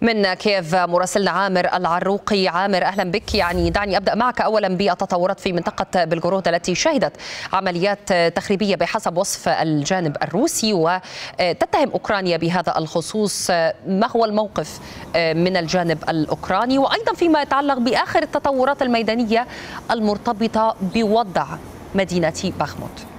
من كييف مراسلنا عامر العروقي. عامر أهلا بك. يعني دعني أبدأ معك أولا بالتطورات في منطقة بلغورود التي شهدت عمليات تخريبية بحسب وصف الجانب الروسي وتتهم أوكرانيا بهذا الخصوص. ما هو الموقف من الجانب الأوكراني؟ وأيضا فيما يتعلق بآخر التطورات الميدانية المرتبطة بوضع مدينة بخموت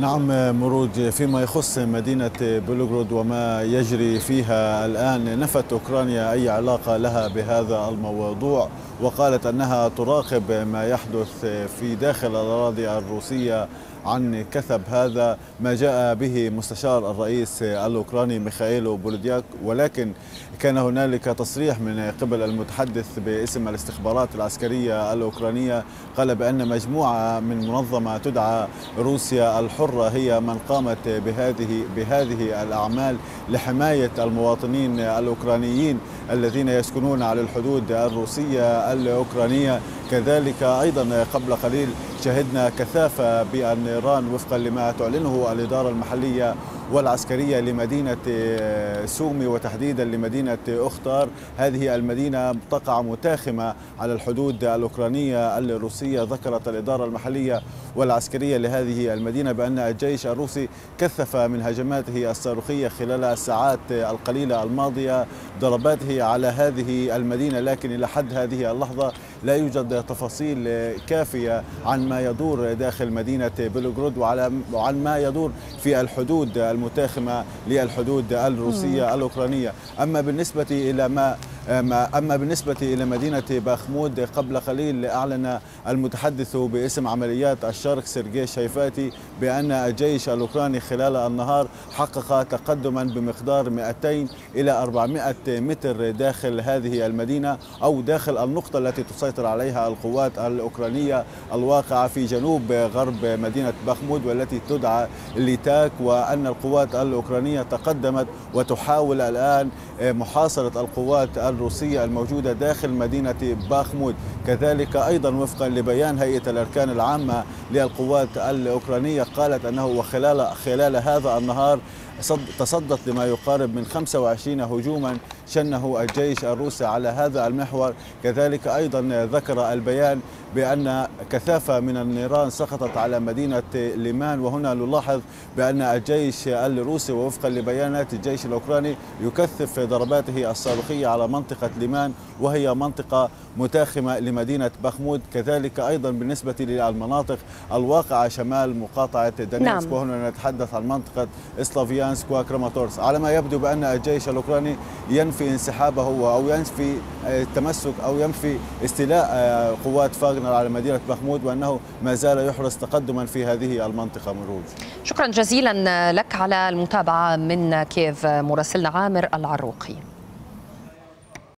نعم مروج فيما يخص مدينة بلغرود وما يجري فيها الآن نفت أوكرانيا أي علاقة لها بهذا الموضوع؟ وقالت أنها تراقب ما يحدث في داخل الأراضي الروسية عن كثب هذا. ما جاء به مستشار الرئيس الأوكراني ميخائيل بولودياك ولكن كان هنالك تصريح من قبل المتحدث باسم الاستخبارات العسكرية الأوكرانية قال بأن مجموعة من منظمة تدعى روسيا الحرة هي من قامت بهذه بهذه الأعمال لحماية المواطنين الأوكرانيين الذين يسكنون على الحدود الروسية الأوكرانية. كذلك أيضا قبل قليل شهدنا كثافة بالنيران وفقا لما تعلنه الإدارة المحلية والعسكرية لمدينة سومي وتحديدا لمدينة أختار هذه المدينة تقع متاخمة على الحدود الأوكرانية الروسية ذكرت الإدارة المحلية والعسكرية لهذه المدينة بأن الجيش الروسي كثف من هجماته الصاروخية خلال الساعات القليلة الماضية ضرباته على هذه المدينة. لكن إلى حد هذه اللحظة لا يوجد تفاصيل كافية عن ما يدور داخل مدينة بلوغرود وعن ما يدور في الحدود المتاخمة للحدود الروسية الأوكرانية. أما بالنسبة إلى ما أما بالنسبة إلى مدينة باخمود قبل قليل أعلن المتحدث باسم عمليات الشرق سيرجي شايفاتي بأن الجيش الأوكراني خلال النهار حقق تقدما بمقدار 200 إلى 400 متر داخل هذه المدينة أو داخل النقطة التي تسيطر عليها القوات الأوكرانية الواقعة في جنوب غرب مدينة باخمود والتي تدعى ليتاك وأن القوات الأوكرانية تقدمت وتحاول الآن محاصرة القوات الروسية الموجودة داخل مدينة باخمود. كذلك أيضا وفقا لبيان هيئة الأركان العامة للقوات الأوكرانية قالت أنه وخلال خلال هذا النهار تصدت لما يقارب من 25 هجوما شنه الجيش الروسي على هذا المحور. كذلك أيضا ذكر البيان بأن كثافة من النيران سقطت على مدينة ليمان. وهنا نلاحظ بأن الجيش الروسي وفقا لبيانات الجيش الأوكراني يكثف ضرباته الصاروخية على منطقة ليمان وهي منطقة متاخمة لمدينة باخموت. كذلك أيضا بالنسبة للمناطق الواقعة شمال مقاطعة دونيتسك نعم. وهنا نتحدث عن منطقة سلافيانسك وكراماتورسك. على ما يبدو بأن الجيش الأوكراني ينفي انسحابه أو ينفي التمسك أو ينفي استيلاء قوات فاغنر على مدينة بخمود وأنه ما زال يحرز تقدما في هذه المنطقة مروج شكرا جزيلا لك على المتابعة من كيف مراسلنا عامر العروقي.